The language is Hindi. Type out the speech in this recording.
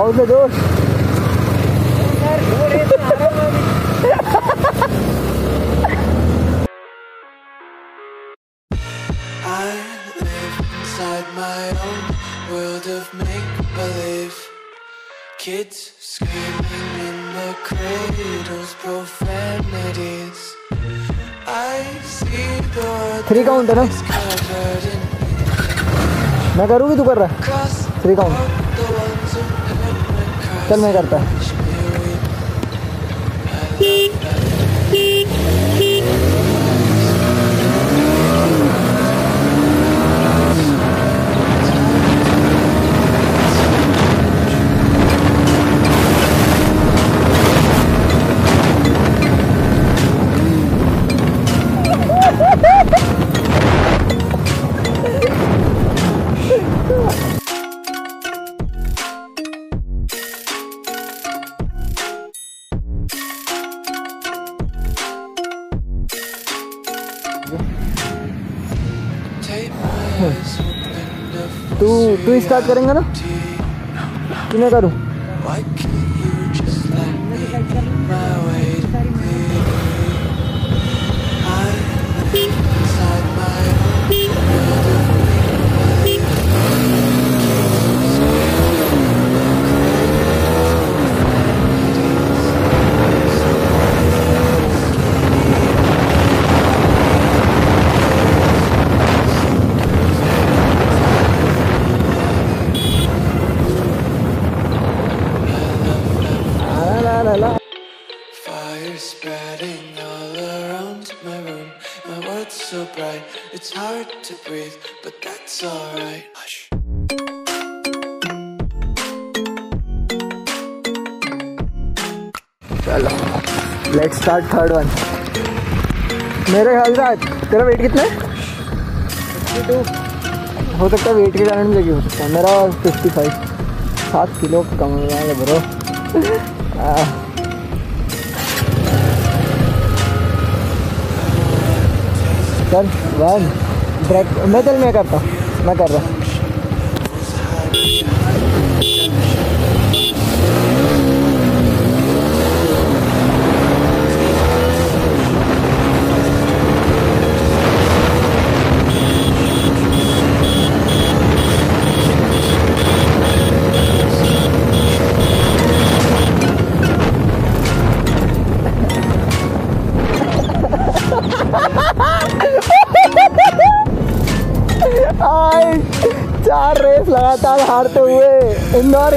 हाउ द दोस्त I live inside my own world of make believe. Kids screaming in the cradles, profanities. I see the world Three count है ना is covered in मैं करूँ तू कर रहा है थ्री काउंट चल मैं करता तू तू स्टार्ट करेंगे ना? कि करूँ? Fire spreading all around my room. My world's so bright, it's hard to breathe, but that's alright. Hush. चलो लेट्स स्टार्ट थर्ड वन मेरे ख्याल से आज तेरा वेट कितना है हो सकता है वेट के कारण भी हो सकता है मेरा फिफ्टी फाइव सात किलो कम हो जाएगा ब्रो चल वन ब्रेक मैं चल मैं करता मैं कर रहा चार रेस लगातार हारते हुए इंदौर